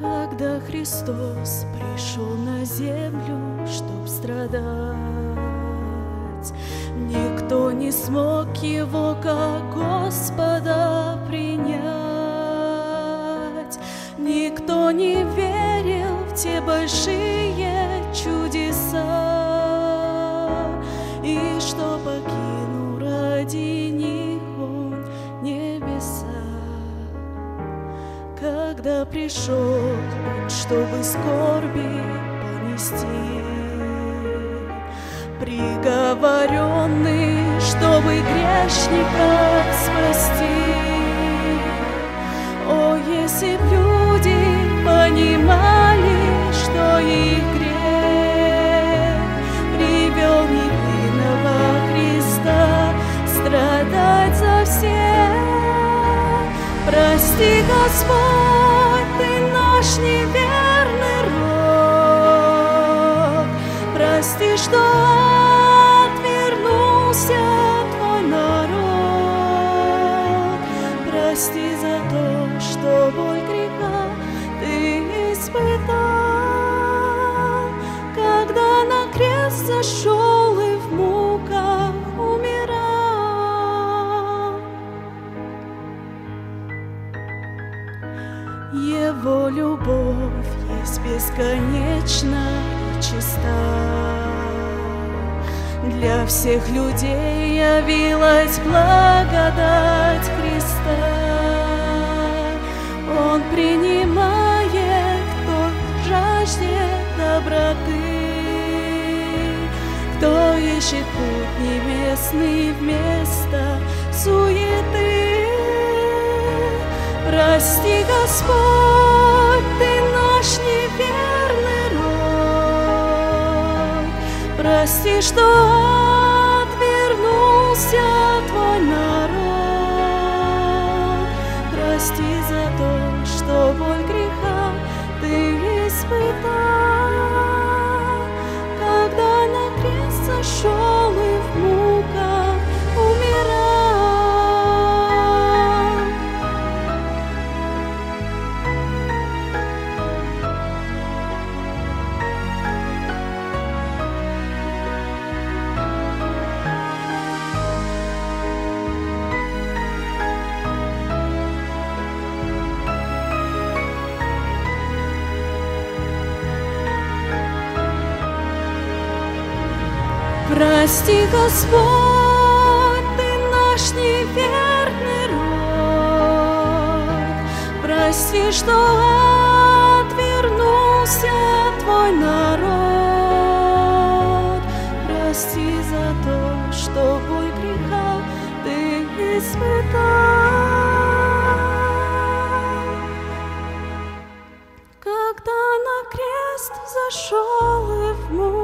Когда Христос пришел на землю, чтоб страдать, Никто не смог его как Господа принять. Никто не верил в те большие Когда пришел чтобы скорби понести, Приговоренный, чтобы грешников спасти. О, если б люди понимали, что их грех привел невинного Христа страдать за всех. Прости, Господь, наш неверный род. Прости, что отвернулся Твой народ. Прости за то, что боль греха Ты испытал, когда на крест зашел Его любовь есть бесконечна и чиста. Для всех людей явилась благодать Христа. Он принимает, кто жаждет доброты, кто ищет путь небесный вместо суеты. Прости, Господь, Ты наш неверный род. Прости, что отвернулся Твой народ. Прости за то, что боль Прости, Господь, ты наш неверный род. Прости, что отвернулся твой народ. Прости за то, что боль греха ты испытал. Когда на крест зашел и в мур,